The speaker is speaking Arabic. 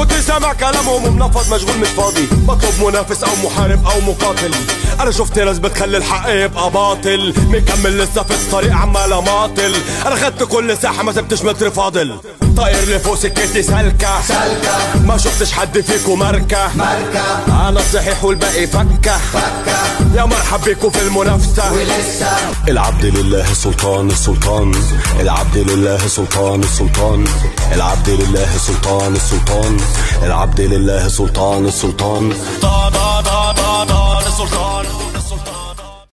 كنت سامع كلامهم ومنفض مشغول مش فاضي. بطلب منافس أو محارب أو مقاتل. أنا شفت ناس بتخلي الحق يبقى باطل مكمل لسه في الطريق عمال اماطل أنا خدت كل ساحة ما سبتش متر فاضل. طاير لفوق سكتي سالكة. سالكة. ما شفتش حد فيكو ماركه ماركة أنا الصحيح والباقي فكة. فكة. يا مرحب بيكو في المنافسة. ولسه. العبد لله سلطان السلطان. العبد لله سلطان السلطان. العبد لله سلطان السلطان. العبد لله سلطان السلطان. طا